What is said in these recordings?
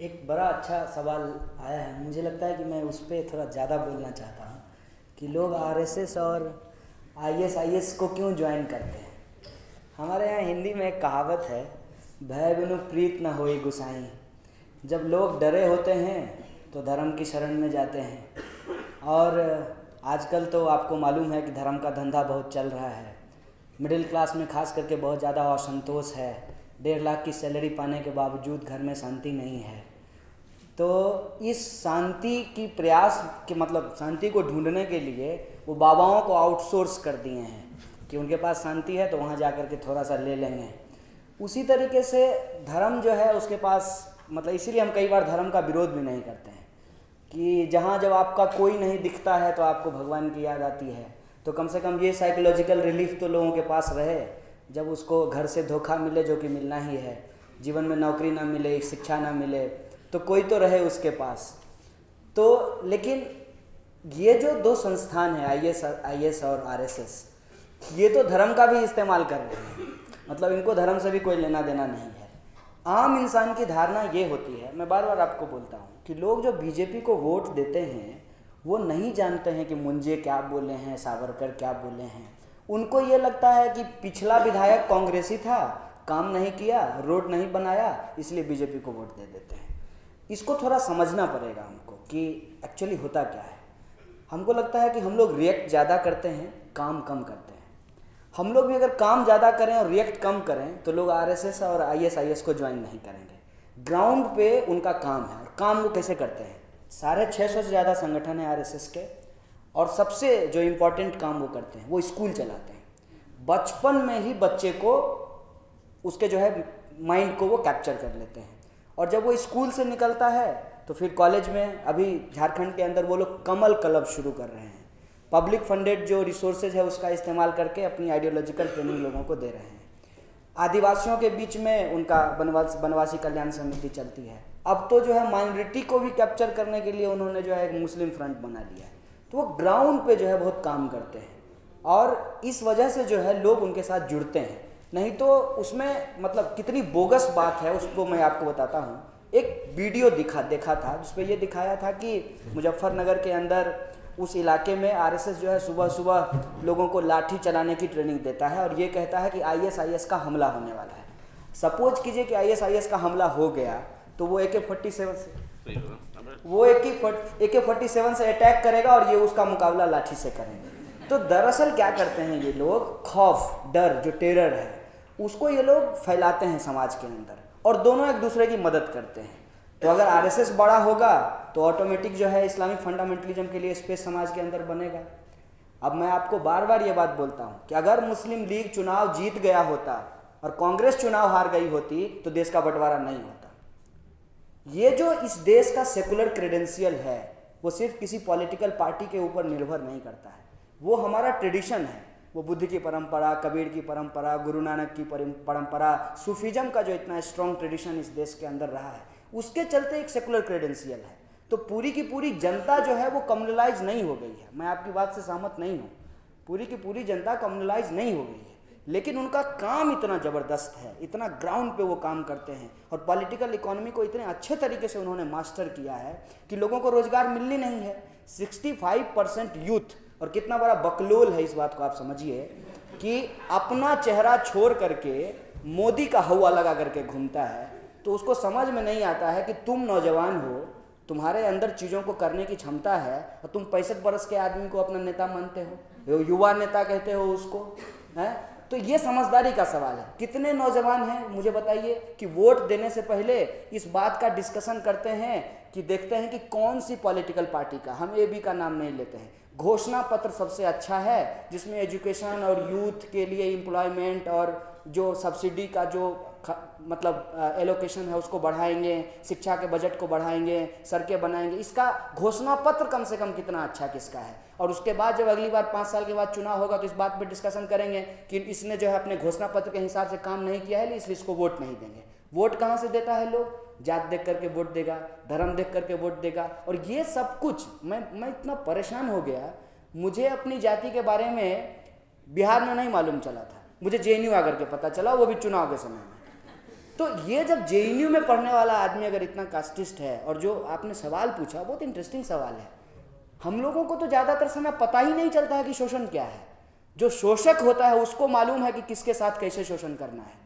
एक बड़ा अच्छा सवाल आया है। मुझे लगता है कि मैं उस पर थोड़ा ज़्यादा बोलना चाहता हूँ कि लोग आरएसएस और आईएसआईएस को क्यों ज्वाइन करते हैं? हमारे यहाँ हिंदी में एक कहावत है, भय बिनु प्रीत न होई गुसाई। जब लोग डरे होते हैं तो धर्म की शरण में जाते हैं। और आजकल तो आपको मालूम है कि धर्म का धंधा बहुत चल रहा है। मिडिल क्लास में खास करके बहुत ज़्यादा असंतोष है। डेढ़ लाख की सैलरी पाने के बावजूद घर में शांति नहीं है। तो इस शांति की प्रयास के मतलब शांति को ढूँढने के लिए वो बाबाओं को आउटसोर्स कर दिए हैं कि उनके पास शांति है तो वहाँ जा कर के थोड़ा सा ले लेंगे। उसी तरीके से धर्म जो है उसके पास मतलब इसीलिए हम कई बार धर्म का विरोध भी नहीं करते हैं कि जहाँ जब आपका कोई नहीं दिखता है तो आपको भगवान की याद आती है। तो कम से कम ये साइकोलॉजिकल रिलीफ तो लोगों के पास रहे, जब उसको घर से धोखा मिले जो कि मिलना ही है। जीवन में नौकरी ना मिले, शिक्षा ना मिले तो कोई तो रहे उसके पास। तो लेकिन ये जो दो संस्थान है आई एस आई एस और आर एस एस ये तो धर्म का भी इस्तेमाल कर रहे हैं। मतलब इनको धर्म से भी कोई लेना देना नहीं है। आम इंसान की धारणा ये होती है, मैं बार बार आपको बोलता हूँ, कि लोग जो बीजेपी को वोट देते हैं, वो नहीं जानते हैं कि मुंजे क्या बोले हैं, सावरकर क्या बोले हैं। उनको ये लगता है कि पिछला विधायक कांग्रेसी था, काम नहीं किया, रोड नहीं बनाया, इसलिए बीजेपी को वोट दे देते हैं। इसको थोड़ा समझना पड़ेगा हमको कि एक्चुअली होता क्या है। हमको लगता है कि हम लोग रिएक्ट ज़्यादा करते हैं, काम कम करते हैं। हम लोग भी अगर काम ज़्यादा करें और रिएक्ट कम करें तो लोग आरएसएस और आईएसआईएस को ज्वाइन नहीं करेंगे। ग्राउंड पे उनका काम है, और काम वो कैसे करते हैं? साढ़े छः सौ से ज़्यादा संगठन है आरएसएस के, और सबसे जो इम्पोर्टेंट काम वो करते हैं, वो स्कूल चलाते हैं। बचपन में ही बच्चे को, उसके जो है माइंड को वो कैप्चर कर लेते हैं। और जब वो स्कूल से निकलता है तो फिर कॉलेज में अभी झारखंड के अंदर वो लोग कमल क्लब शुरू कर रहे हैं। पब्लिक फंडेड जो रिसोर्सेज है, उसका इस्तेमाल करके अपनी आइडियोलॉजिकल ट्रेनिंग लोगों को दे रहे हैं। आदिवासियों के बीच में उनका बनवास बनवासी कल्याण समिति चलती है। अब तो जो है, माइनॉरिटी को भी कैप्चर करने के लिए उन्होंने जो है, एक मुस्लिम फ्रंट बना लिया है। तो वो ग्राउंड पे जो है, बहुत काम करते हैं। और इस वजह से जो है, लोग उनके साथ जुड़ते हैं। नहीं तो उसमें मतलब कितनी बोगस बात है उसको मैं आपको बताता हूँ। एक वीडियो दिखा देखा था जिसपे ये दिखाया था कि मुजफ्फरनगर के अंदर उस इलाके में आरएसएस जो है सुबह सुबह लोगों को लाठी चलाने की ट्रेनिंग देता है और ये कहता है कि आईएसआईएस का हमला होने वाला है। सपोज़ कीजिए कि आईएसआईएस का हमला हो गया तो वो ए के फोर्टी सेवन से वो ए के फोर्टी सेवन से अटैक करेगा और ये उसका मुकाबला लाठी से करेंगे। तो दरअसल क्या करते हैं ये लोग? खौफ डर जो टेरर है उसको ये लोग फैलाते हैं समाज के अंदर और दोनों एक दूसरे की मदद करते हैं। तो अगर आरएसएस बड़ा होगा तो ऑटोमेटिक जो है इस्लामिक फंडामेंटलिज्म के लिए स्पेस समाज के अंदर बनेगा। अब मैं आपको बार बार ये बात बोलता हूँ कि अगर मुस्लिम लीग चुनाव जीत गया होता और कांग्रेस चुनाव हार गई होती तो देश का बंटवारा नहीं होता। ये जो इस देश का सेकुलर क्रेडेंशियल है, वो सिर्फ़ किसी पॉलिटिकल पार्टी के ऊपर निर्भर नहीं करता है। वो हमारा ट्रेडिशन है। वो बुद्ध की परंपरा, कबीर की परंपरा, गुरु नानक की परंपरा, सूफिज्म का जो इतना स्ट्रॉन्ग ट्रेडिशन इस देश के अंदर रहा है, उसके चलते एक सेकुलर क्रेडेंशियल है। तो पूरी की पूरी जनता जो है वो कम्युनलाइज नहीं हो गई है। मैं आपकी बात से सहमत नहीं हूँ। पूरी की पूरी जनता कम्युनलाइज नहीं हो गई है। लेकिन उनका काम इतना ज़बरदस्त है, इतना ग्राउंड पे वो काम करते हैं और पॉलिटिकल इकोनॉमी को इतने अच्छे तरीके से उन्होंने मास्टर किया है कि लोगों को रोज़गार मिलनी नहीं है। 65 परसेंट यूथ और कितना बड़ा बकलोल है इस बात को आप समझिए कि अपना चेहरा छोड़ करके मोदी का हवा लगा करके घूमता है तो उसको समझ में नहीं आता है कि तुम नौजवान हो, तुम्हारे अंदर चीज़ों को करने की क्षमता है और तुम पैंसठ बरस के आदमी को अपना नेता मानते हो युवा नेता कहते हो उसको, है? तो ये समझदारी का सवाल है। कितने नौजवान हैं, मुझे बताइए कि वोट देने से पहले इस बात का डिस्कशन करते हैं कि देखते हैं कि कौन सी पॉलिटिकल पार्टी का, हम ए बी का नाम नहीं लेते हैं। घोषणा पत्र सबसे अच्छा है, जिसमें एजुकेशन और यूथ के लिए इम्प्लॉयमेंट और जो सब्सिडी का जो मतलब एलोकेशन है, उसको बढ़ाएँगे, शिक्षा के बजट को बढ़ाएँगे सड़कें बनाएँगे। इसका घोषणा पत्र कम से कम कितना अच्छा किसका है? और उसके बाद जब अगली बार पाँच साल के बाद चुनाव होगा तो इस बात पर डिस्कशन करेंगे कि इसने जो है अपने घोषणा पत्र के हिसाब से काम नहीं किया है, इसलिए इसको वोट नहीं देंगे। वोट कहाँ से देता है लोग? जात देख करके वोट देगा, धर्म देख करके वोट देगा। और ये सब कुछ, मैं मैं इतना परेशान हो गया, मुझे अपनी जाति के बारे में बिहार में नहीं मालूम चला था। मुझे जे एन यू आकर के पता चला, वो भी चुनाव के समय में। तो ये जब जेएनयू में पढ़ने वाला आदमी अगर इतना कास्टिस्ट है, और जो आपने सवाल पूछा, बहुत इंटरेस्टिंग सवाल है। हम लोगों को तो ज़्यादातर समय पता ही नहीं चलता है कि शोषण क्या है। जो शोषक होता है, उसको मालूम है कि किसके साथ कैसे शोषण करना है।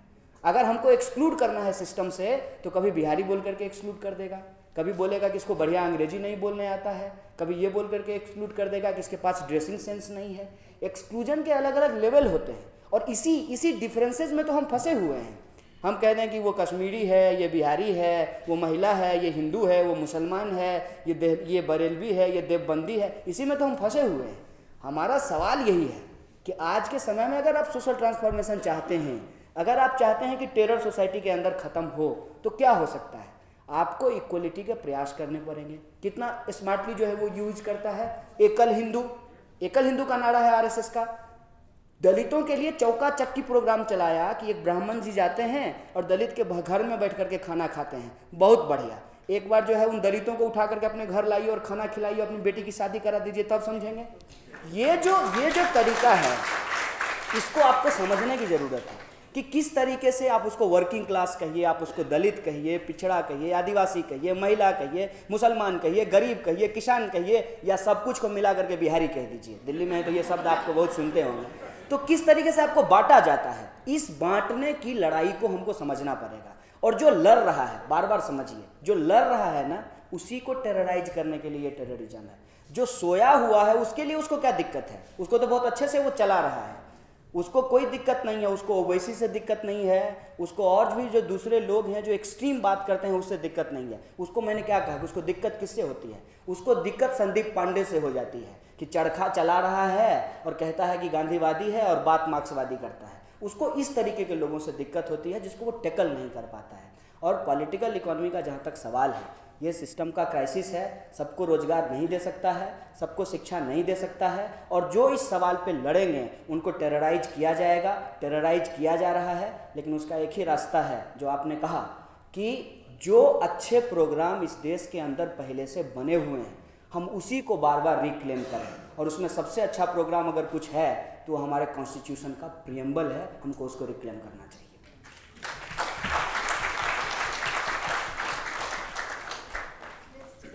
अगर हमको एक्सक्लूड करना है सिस्टम से तो कभी बिहारी बोल करके एक्सक्लूड कर देगा। कभी बोलेगा कि इसको बढ़िया अंग्रेज़ी नहीं बोलने आता है। कभी ये बोल करके एक्सक्लूड कर देगा कि इसके पास ड्रेसिंग सेंस नहीं है। एक्सक्लूजन के अलग अलग लेवल होते हैं। और इसी इसी डिफरेंसेस में तो हम फंसे हुए हैं। हम कह दें कि वो कश्मीरी है, ये बिहारी है, वो महिला है, ये हिंदू है, वो मुसलमान है, ये दे ये बरेलवी है, ये देवबंदी है, इसी में तो हम फंसे हुए हैं। हमारा सवाल यही है कि आज के समय में अगर आप सोशल ट्रांसफॉर्मेशन चाहते हैं, अगर आप चाहते हैं कि टेरर सोसाइटी के अंदर ख़त्म हो तो क्या हो सकता है? आपको इक्वलिटी के प्रयास करने पड़ेंगे। कितना स्मार्टली जो है वो यूज़ करता है? एकल हिंदू। एकल हिंदू का नारा है आरएसएस का। दलितों के लिए चौका चक्की प्रोग्राम चलाया कि एक ब्राह्मण जी जाते हैं और दलित के घर में बैठ करके खाना खाते हैं। बहुत बढ़िया। एक बार जो है उन दलितों को उठा करके अपने घर लाइए और खाना खिलाइए अपनी बेटी की शादी करा दीजिए, तब समझेंगे। ये जो ये जो तरीका है, इसको आपको समझने की ज़रूरत है कि किस तरीके से आप उसको वर्किंग क्लास कहिए, आप उसको दलित कहिए, पिछड़ा कहिए, आदिवासी कहिए, महिला कहिए, मुसलमान कहिए, गरीब कहिए, किसान कहिए, या सब कुछ को मिला करके बिहारी कह दीजिए। दिल्ली में तो ये शब्द आपको बहुत सुनते होंगे। तो किस तरीके से आपको बांटा जाता है? इस बांटने की लड़ाई को हमको समझना पड़ेगा। और जो लड़ रहा है बार बार समझिए, जो लड़ रहा है ना, उसी को टेरराइज करने के लिए टेररिज्म है। जो सोया हुआ है, उसके लिए उसको क्या दिक्कत है? उसको तो बहुत अच्छे से वो चला रहा है। उसको कोई दिक्कत नहीं है, उसको ओवैसी से दिक्कत नहीं है, उसको और भी जो दूसरे लोग हैं जो एक्सट्रीम बात करते हैं, उससे दिक्कत नहीं है। उसको मैंने क्या कहा उसको दिक्कत किससे होती है? उसको दिक्कत संदीप पांडे से हो जाती है कि चरखा चला रहा है और कहता है कि गांधीवादी है और बात मार्क्सवादी करता है। उसको इस तरीके के लोगों से दिक्कत होती है जिसको वो टेकल नहीं कर पाता है। और पॉलिटिकल इकोनॉमी का जहाँ तक सवाल है ये सिस्टम का क्राइसिस है, सबको रोज़गार नहीं दे सकता है, सबको शिक्षा नहीं दे सकता है, और जो इस सवाल पे लड़ेंगे, उनको टेरराइज किया जाएगा, टेरराइज किया जा रहा है, लेकिन उसका एक ही रास्ता है, जो आपने कहा कि जो अच्छे प्रोग्राम इस देश के अंदर पहले से बने हुए हैं, हम उसी को बार बार रिक्लेम करें। और उसमें सबसे अच्छा प्रोग्राम अगर कुछ है तो हमारे कॉन्स्टिट्यूशन का प्रियम्बल है, हमको उसको रिक्लेम करना चाहिए।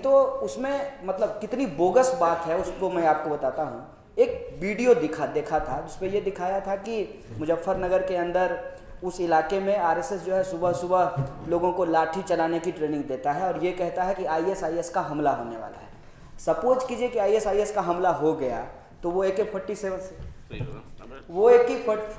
तो उसमें मतलब कितनी बोगस बात है उसको मैं आपको बताता हूँ। एक वीडियो दिखा देखा था जिसपे ये दिखाया था कि मुजफ्फरनगर के अंदर उस इलाके में आरएसएस जो है सुबह सुबह लोगों को लाठी चलाने की ट्रेनिंग देता है और ये कहता है कि आईएसआईएस का हमला होने वाला है। सपोज़ कीजिए कि आईएसआईएस का हमला हो गया तो वो ए के फोर्टी सेवन से वो ए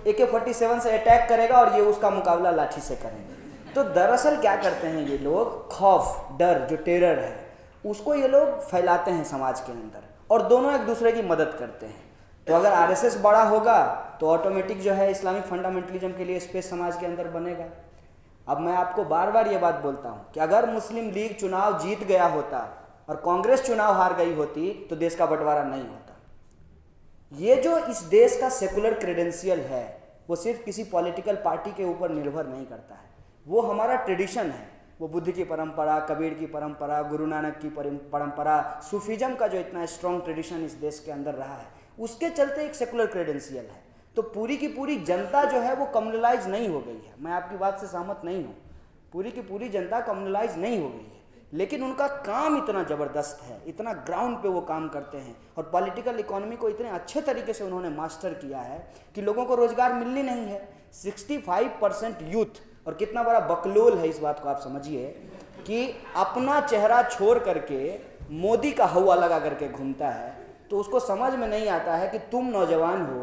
के फोर्टी सेवन से अटैक करेगा और ये उसका मुकाबला लाठी से करेंगे। तो दरअसल क्या करते हैं ये लोग? खौफ डर जो टेरर है उसको ये लोग फैलाते हैं समाज के अंदर और दोनों एक दूसरे की मदद करते हैं। तो अगर आरएसएस बड़ा होगा तो ऑटोमेटिक जो है इस्लामिक फंडामेंटलिज्म के लिए स्पेस समाज के अंदर बनेगा। अब मैं आपको बार बार ये बात बोलता हूँ कि अगर मुस्लिम लीग चुनाव जीत गया होता और कांग्रेस चुनाव हार गई होती तो देश का बंटवारा नहीं होता। ये जो इस देश का सेकुलर क्रेडेंशियल है, वो सिर्फ़ किसी पॉलिटिकल पार्टी के ऊपर निर्भर नहीं करता है। वो हमारा ट्रेडिशन है। वो बुद्ध की परंपरा, कबीर की परंपरा, गुरु नानक की परंपरा, सूफिज्म का जो इतना स्ट्रॉन्ग ट्रेडिशन इस देश के अंदर रहा है, उसके चलते एक सेकुलर क्रेडेंशियल है। तो पूरी की पूरी जनता जो है वो कम्युनलाइज नहीं हो गई है। मैं आपकी बात से सहमत नहीं हूँ। पूरी की पूरी जनता कम्युनलाइज नहीं हो गई है। लेकिन उनका काम इतना ज़बरदस्त है, इतना ग्राउंड पे वो काम करते हैं और पॉलिटिकल इकोनॉमी को इतने अच्छे तरीके से उन्होंने मास्टर किया है कि लोगों को रोज़गार मिलनी नहीं है। 65 परसेंट यूथ और कितना बड़ा बकलोल है इस बात को आप समझिए कि अपना चेहरा छोड़ करके मोदी का हवा लगा करके घूमता है तो उसको समझ में नहीं आता है कि तुम नौजवान हो,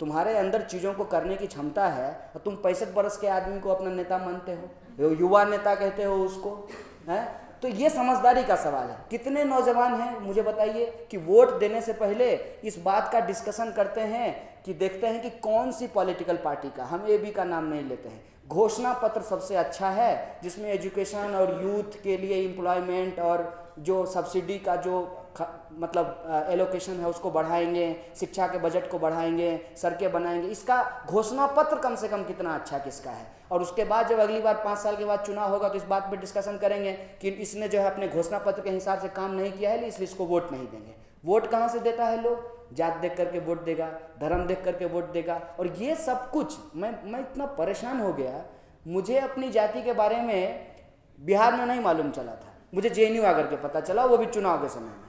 तुम्हारे अंदर चीज़ों को करने की क्षमता है और तुम पैंसठ बरस के आदमी को अपना नेता मानते हो युवा नेता कहते हो उसको, है? तो ये समझदारी का सवाल है। कितने नौजवान हैं, मुझे बताइए कि वोट देने से पहले इस बात का डिस्कशन करते हैं कि देखते हैं कि कौन सी पॉलिटिकल पार्टी का, हम ए बी का नाम नहीं लेते हैं। घोषणा पत्र सबसे अच्छा है, जिसमें एजुकेशन और यूथ के लिए इम्प्लॉयमेंट और जो सब्सिडी का जो मतलब एलोकेशन है, उसको बढ़ाएँगे, शिक्षा के बजट को बढ़ाएँगे सड़कें बनाएँगे। इसका घोषणा पत्र कम से कम कितना अच्छा किसका है? और उसके बाद जब अगली बार पाँच साल के बाद चुनाव होगा तो इस बात पर डिस्कशन करेंगे कि इसने जो है अपने घोषणा पत्र के हिसाब से काम नहीं किया है, इसलिए इसको वोट नहीं देंगे। वोट कहाँ से देता है लोग? जात देख करके वोट देगा, धर्म देख करके वोट देगा। और ये सब कुछ, मैं मैं इतना परेशान हो गया, मुझे अपनी जाति के बारे में बिहार में नहीं मालूम चला था। मुझे जेएनयू आकर के पता चला, वो भी चुनाव के समय में।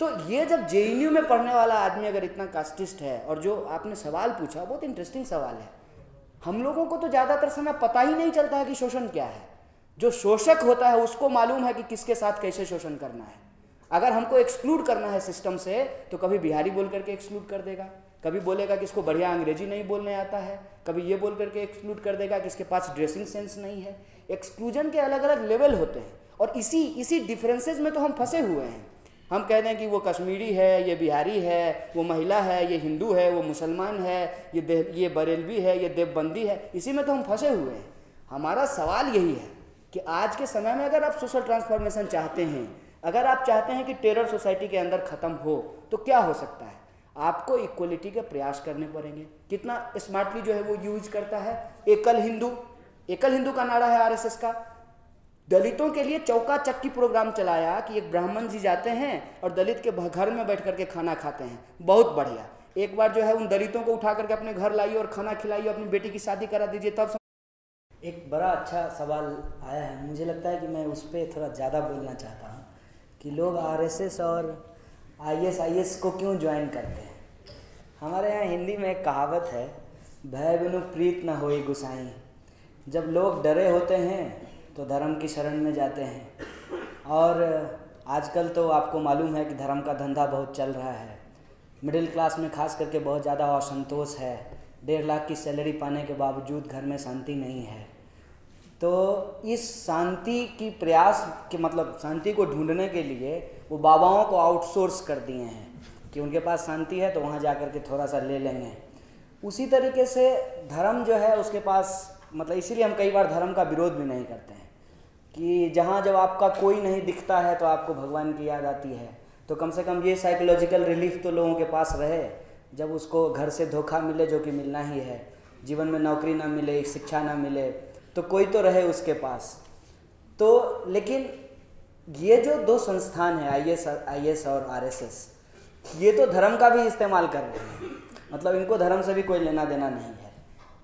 तो ये जब जेएनयू में पढ़ने वाला आदमी अगर इतना कास्टिस्ट है और जो आपने सवाल पूछा, बहुत इंटरेस्टिंग सवाल है। हम लोगों को तो ज़्यादातर समय पता ही नहीं चलता है कि शोषण क्या है। जो शोषक होता है, उसको मालूम है कि किसके साथ कैसे शोषण करना है। अगर हमको एक्सक्लूड करना है सिस्टम से तो कभी बिहारी बोल करके एक्सक्लूड कर देगा। कभी बोलेगा कि इसको बढ़िया अंग्रेज़ी नहीं बोलने आता है। कभी ये बोल करके एक्सक्लूड कर देगा कि इसके पास ड्रेसिंग सेंस नहीं है। एक्सक्लूजन के अलग अलग लेवल होते हैं। और इसी इसी डिफरेंसेज में तो हम फंसे हुए हैं। हम कह दें कि वो कश्मीरी है, ये बिहारी है, वो महिला है, ये हिंदू है, वो मुसलमान है, ये देह ये बरेलवी है, ये देवबंदी है, इसी में तो हम फंसे हुए हैं। हमारा सवाल यही है कि आज के समय में अगर आप सोशल ट्रांसफॉर्मेशन चाहते हैं, अगर आप चाहते हैं कि टेरर सोसाइटी के अंदर ख़त्म हो तो क्या हो सकता है? आपको इक्वलिटी के प्रयास करने पड़ेंगे। कितना स्मार्टली जो है वो यूज़ करता है? एकल हिंदू। एकल हिंदू का नारा है आरएसएस का। दलितों के लिए चौका चक्की प्रोग्राम चलाया कि एक ब्राह्मण जी जाते हैं और दलित के घर में बैठ करके खाना खाते हैं। बहुत बढ़िया। एक बार जो है उन दलितों को उठा करके अपने घर लाइए और खाना खिलाइए अपनी बेटी की शादी करा दीजिए तब एक बड़ा अच्छा सवाल आया है। मुझे लगता है कि मैं उस पर थोड़ा ज़्यादा बोलना चाहता हूँ कि लोग आरएसएस और आईएसआईएस को क्यों ज्वाइन करते हैं? हमारे यहाँ हिंदी में एक कहावत है, भय बिनु प्रीत न होई गुसाई। जब लोग डरे होते हैं तो धर्म की शरण में जाते हैं। और आजकल तो आपको मालूम है कि धर्म का धंधा बहुत चल रहा है। मिडिल क्लास में खास करके बहुत ज़्यादा असंतोष है। डेढ़ लाख की सैलरी पाने के बावजूद घर में शांति नहीं है। तो इस शांति की प्रयास के मतलब शांति को ढूँढने के लिए वो बाबाओं को आउटसोर्स कर दिए हैं कि उनके पास शांति है तो वहाँ जा कर के थोड़ा सा ले लेंगे। उसी तरीके से धर्म जो है उसके पास मतलब इसीलिए हम कई बार धर्म का विरोध भी नहीं करते हैं। कि जहाँ जब आपका कोई नहीं दिखता है तो आपको भगवान की याद आती है। तो कम से कम ये साइकोलॉजिकल रिलीफ तो लोगों के पास रहे, जब उसको घर से धोखा मिले, जो कि मिलना ही है। जीवन में नौकरी ना मिले, शिक्षा ना मिले तो कोई तो रहे उसके पास। तो लेकिन ये जो दो संस्थान है आई एस आई एस और आर एस एस ये तो धर्म का भी इस्तेमाल कर रहे हैं। मतलब इनको धर्म से भी कोई लेना देना नहीं है।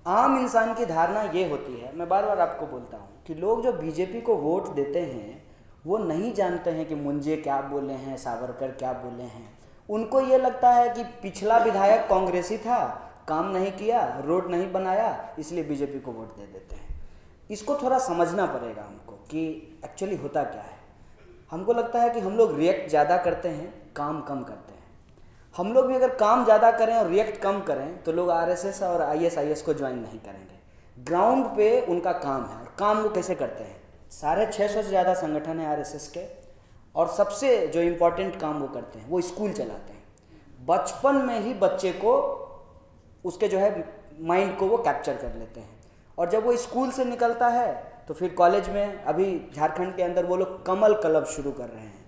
आम इंसान की धारणा ये होती है, मैं बार बार आपको बोलता हूँ, कि लोग जो बीजेपी को वोट देते हैं, वो नहीं जानते हैं कि मुंजे क्या बोले हैं, सावरकर क्या बोले हैं। उनको ये लगता है कि पिछला विधायक कांग्रेसी था, काम नहीं किया, रोड नहीं बनाया, इसलिए बीजेपी को वोट दे देते हैं। इसको थोड़ा समझना पड़ेगा हमको कि एक्चुअली होता क्या है। हमको लगता है कि हम लोग रिएक्ट ज़्यादा करते हैं, काम कम करते हैं। हम लोग भी अगर काम ज़्यादा करें और रिएक्ट कम करें तो लोग आरएसएस और आईएसआईएस को ज्वाइन नहीं करेंगे। ग्राउंड पे उनका काम है, और काम वो कैसे करते हैं? साढ़े छः सौ से ज़्यादा संगठन है आरएसएस के, और सबसे जो इम्पोर्टेंट काम वो करते हैं, वो स्कूल चलाते हैं। बचपन में ही बच्चे को उसके जो है माइंड को वो कैप्चर कर लेते हैं। और जब वो स्कूल से निकलता है तो फिर कॉलेज में अभी झारखंड के अंदर वो लोग कमल क्लब शुरू कर रहे हैं।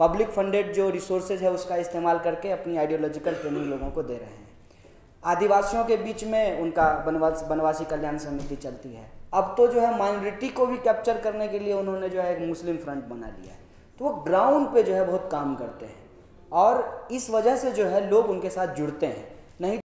पब्लिक फंडेड जो रिसोर्सेज है, उसका इस्तेमाल करके अपनी आइडियोलॉजिकल ट्रेनिंग लोगों को दे रहे हैं। आदिवासियों के बीच में उनका बनवास, बनवासी कल्याण समिति चलती है। अब तो जो है माइनॉरिटी को भी कैप्चर करने के लिए उन्होंने जो है, एक मुस्लिम फ्रंट बना लिया है। तो वो ग्राउंड पे जो है, बहुत काम करते हैं। और इस वजह से जो है, लोग उनके साथ जुड़ते हैं। नहीं